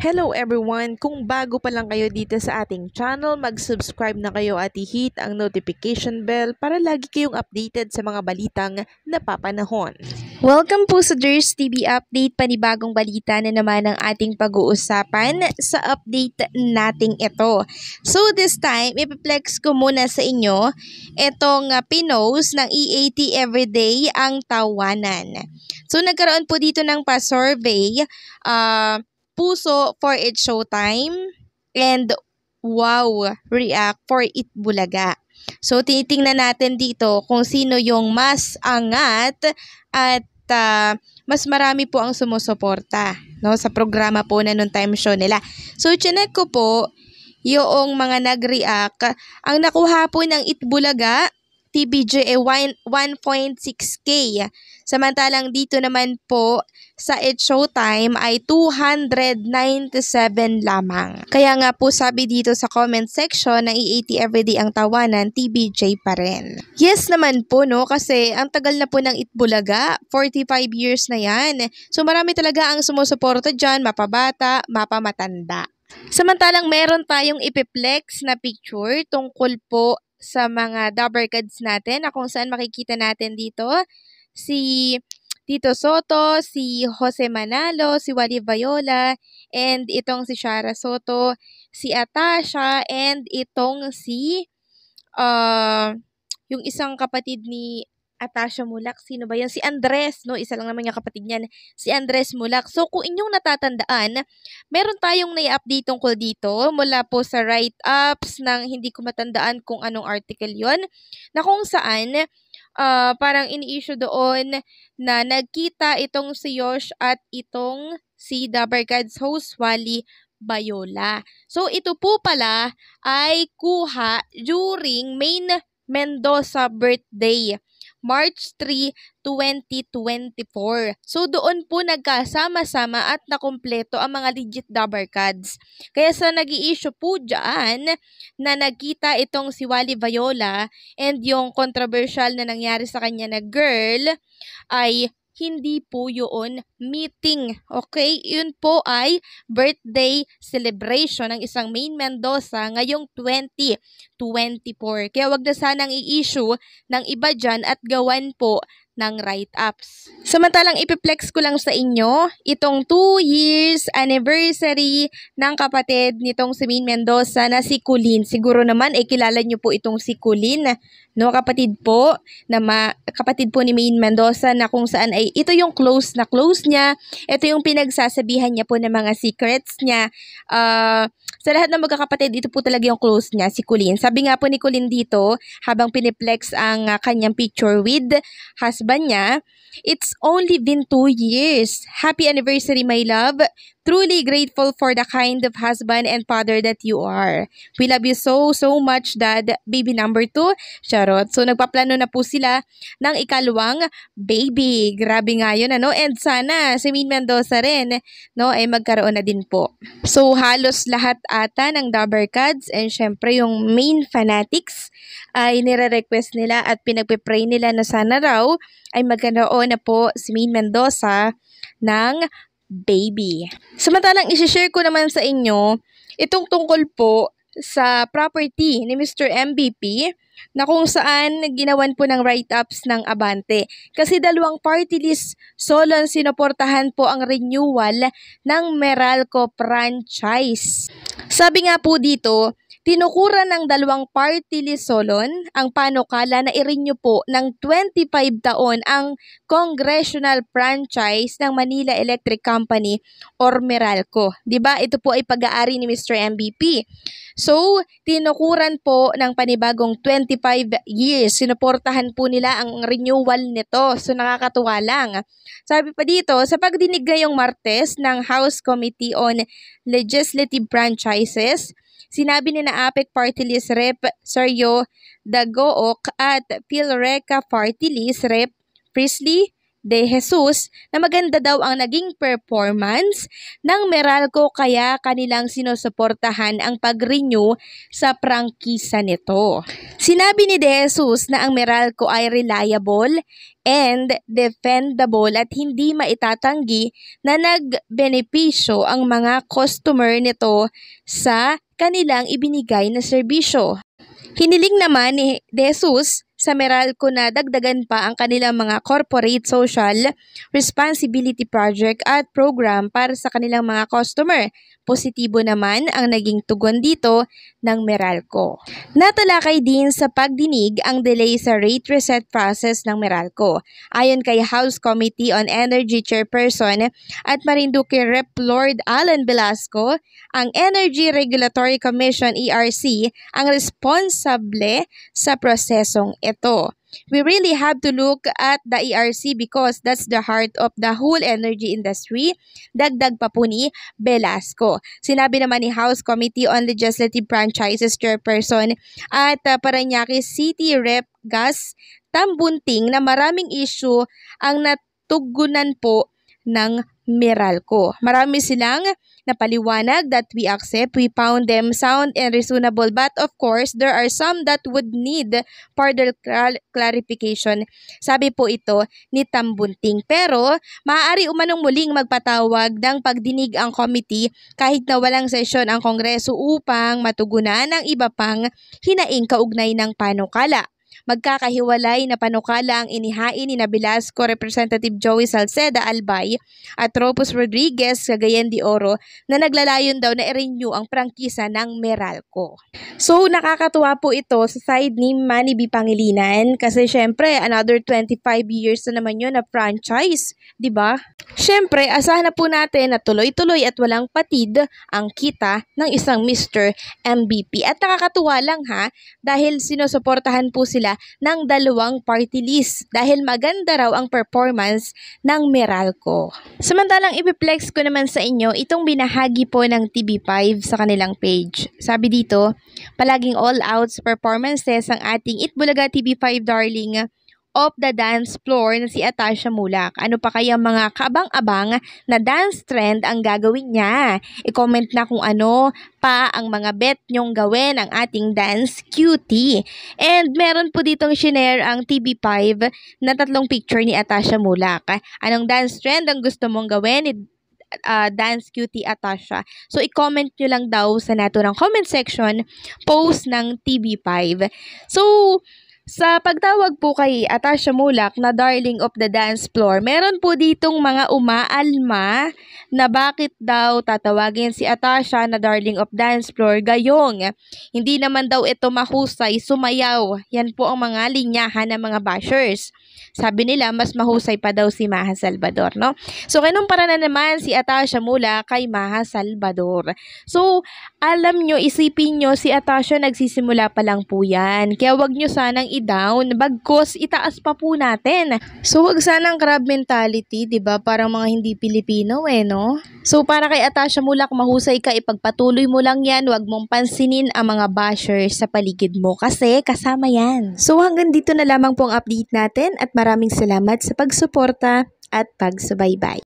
Hello everyone! Kung bago pa lang kayo dito sa ating channel, mag-subscribe na kayo at i-hit ang notification bell para lagi kayong updated sa mga balitang napapanahon. Welcome po sa Durs TV Update, panibagong balita na naman ang ating pag-uusapan sa update nating ito. So this time, ipiplex ko muna sa inyo itong uh, pinos ng EAT Everyday ang tawanan. So nagkaroon po dito ng pa-survey, uh, puso for its showtime and wow, react for it bulaga. So, tinitingnan natin dito kung sino yung mas angat at uh, mas marami po ang sumusuporta no, sa programa po na noon time show nila. So, chinek ko po yung mga nag-react. Ang nakuha po ng Itbulaga, TBJ ay 1.6K. Samantalang dito naman po sa It Showtime ay 297 lamang. Kaya nga po sabi dito sa comment section na EAT Everyday ang tawanan, TBJ pa rin. Yes naman po no, kasi ang tagal na po ng Itbulaga, 45 years na yan. So marami talaga ang sumusuporta dyan, mapabata, mapamatanda. Samantalang meron tayong ipiplex na picture tungkol po sa mga dabber cards natin na kung saan makikita natin dito si Tito Soto, si Jose Manalo, si Wally Viola, and itong si Shara Soto, si Atasha, and itong si uh, yung isang kapatid ni Atasha Mulak. Sino ba yan? Si Andres, no? Isa lang naman yung kapatid niyan. Si Andres Mulak. So, kung inyong natatandaan, meron tayong nai-update tungkol dito mula po sa write-ups ng hindi ko matandaan kung anong article yon na kung saan uh, parang ini-issue doon na nagkita itong si Yosh at itong si Dabarkads host Wally Bayola. So, ito po pala ay kuha during main Mendoza birthday March 3, 2024. So doon po nagkasama-sama at nakumpleto ang mga legit dabber cards. Kaya sa nag issue po dyan na nagkita itong si Wally Viola and yung controversial na nangyari sa kanya na girl ay hindi po yun meeting. Okay? Yun po ay birthday celebration ng isang main Mendoza ngayong 2024. Kaya wag na sanang i-issue ng iba dyan at gawan po ng write-ups. Samantalang ipiplex ko lang sa inyo itong 2 years anniversary ng kapatid nitong si Min Mendoza na si Kulin. Siguro naman ay eh, kilala niyo po itong si Kulin, no? Kapatid po na ma, kapatid po ni Min Mendoza na kung saan ay ito yung close na close niya. Ito yung pinagsasabihan niya po ng mga secrets niya. Uh, sa lahat ng magkakapatid, ito po talaga yung close niya, si Kulin. Sabi nga po ni Kulin dito, habang piniplex ang uh, kanyang picture with husband niya, It's only been two years. Happy anniversary, my love. Truly grateful for the kind of husband and father that you are. We love you so, so much, Dad. Baby number two, Charot. So, nagpaplano na po sila ng ikalawang baby. Grabe nga yun, ano? And sana, si Min Mendoza rin, no, ay magkaroon na din po. So, halos lahat ata ng Dabber Cards and syempre yung main fanatics ay nire-request nila at pinagpe-pray nila na sana raw ay magkaroon na po si Min Mendoza ng baby. Samantalang isi-share ko naman sa inyo itong tungkol po sa property ni Mr. MVP na kung saan ginawan po ng write-ups ng Abante. Kasi dalawang party list solon sinuportahan po ang renewal ng Meralco franchise. Sabi nga po dito, Tinukura ng dalawang party solon ang panukala na i-renew po ng 25 taon ang congressional franchise ng Manila Electric Company or Meralco. ba? Ito po ay pag-aari ni Mr. MVP. So, tinukuran po ng panibagong 25 years. Sinuportahan po nila ang renewal nito. So, nakakatuwa lang. Sabi pa dito, sa pagdinig ngayong Martes ng House Committee on Legislative Franchises, Sinabi ni na APEC Party List Rep. Sergio Dagook at PhilReca Party List Rep. Priestley De Jesus na maganda daw ang naging performance ng Meralco kaya kanilang sinusuportahan ang pag-renew sa prangkisa nito. Sinabi ni De Jesus na ang Meralco ay reliable and defendable at hindi maitatanggi na nagbenepisyo ang mga customer nito sa kanilang ibinigay na serbisyo. Hiniling naman ni De Jesus sa Meralco na dagdagan pa ang kanilang mga corporate social responsibility project at program para sa kanilang mga customer. Positibo naman ang naging tugon dito ng Meralco. Natalakay din sa pagdinig ang delay sa rate reset process ng Meralco. Ayon kay House Committee on Energy Chairperson at Marinduque Rep. Lord Alan Velasco, ang Energy Regulatory Commission ERC ang responsable sa prosesong ito. We really have to look at the ERC because that's the heart of the whole energy industry. Dagdag pa po ni Velasco. Sinabi naman ni House Committee on Legislative Franchises Chairperson at uh, Paranaque City Rep. Gas Tambunting na maraming issue ang natugunan po ng Meralco. Marami silang napaliwanag that we accept. We found them sound and reasonable. But of course, there are some that would need further clarification. Sabi po ito ni Tambunting. Pero maaari umanong muling magpatawag ng pagdinig ang committee kahit na walang sesyon ang Kongreso upang matugunan ang iba pang hinaing kaugnay ng panukala. Magkakahiwalay na panukala ang inihain ni na Velasco, Representative Joey Salceda Albay at Ropus Rodriguez Cagayan de Oro na naglalayon daw na i-renew ang prangkisa ng Meralco. So nakakatuwa po ito sa side ni Manny B. Pangilinan kasi syempre another 25 years na naman yun na franchise, di ba? Syempre, asahan na po natin na tuloy-tuloy at walang patid ang kita ng isang Mr. MVP. At nakakatuwa lang ha, dahil sinusuportahan po sila ng dalawang party list dahil maganda raw ang performance ng Meralco. Samantalang ipiplex ko naman sa inyo itong binahagi po ng TV5 sa kanilang page. Sabi dito, palaging all outs performances ang ating Itbulaga TV5 darling of the dance floor na si Atasha Mulak. Ano pa kaya mga kabang-abang na dance trend ang gagawin niya? I-comment na kung ano pa ang mga bet nyong gawin ang ating dance cutie. And meron po ditong shinare ang TV5 na tatlong picture ni Atasha Mulak. Anong dance trend ang gusto mong gawin? uh, Dance Cutie Atasha. So, i-comment nyo lang daw sa nato ng comment section post ng TV5. So, sa pagtawag po kay Atasha Mulak na darling of the dance floor, meron po ditong mga umaalma na bakit daw tatawagin si Atasha na darling of dance floor gayong. Hindi naman daw ito mahusay sumayaw. Yan po ang mga linyahan ng mga bashers. Sabi nila, mas mahusay pa daw si Maha Salvador, no? So, kinumpara na naman si Atasha Mula kay Maha Salvador. So, alam nyo, isipin nyo, si Atasha nagsisimula pa lang po yan. Kaya wag nyo sanang i-down, bagkos itaas pa po natin. So, wag sanang crab mentality, ba diba? Parang mga hindi Pilipino eh, no? So, para kay Atasha Mulak, mahusay ka, ipagpatuloy mo lang yan, wag mong pansinin ang mga bashers sa paligid mo kasi kasama yan. So, hanggang dito na lamang po ang update natin at maraming salamat sa pagsuporta at pagsubaybay.